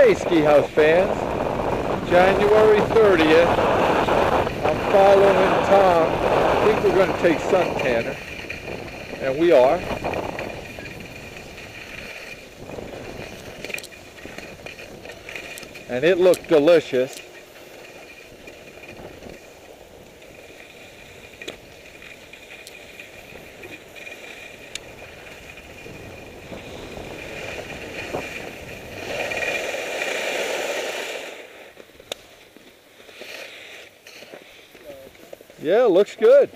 Hey, Ski Haus fans. January 30th. I'm following Tom. I think we're going to take suntanner. And we are. And it looked delicious. Yeah, looks good.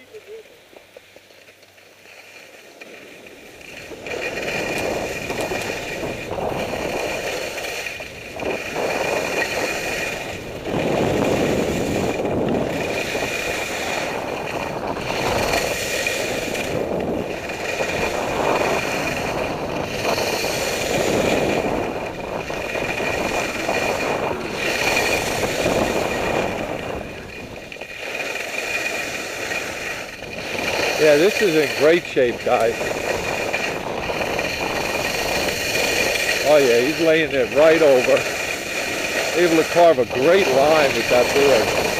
Yeah, this is in great shape, guys. Oh yeah, he's laying it right over. Able to carve a great line with that board.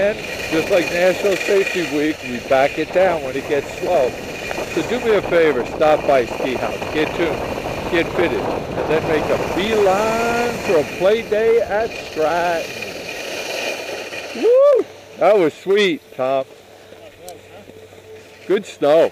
And just like National Safety Week, we back it down when it gets slow. So do me a favor, stop by Ski Haus, get tuned, get fitted, and then make a beeline for a play day at Stratton. Woo! That was sweet, Tom. Good snow.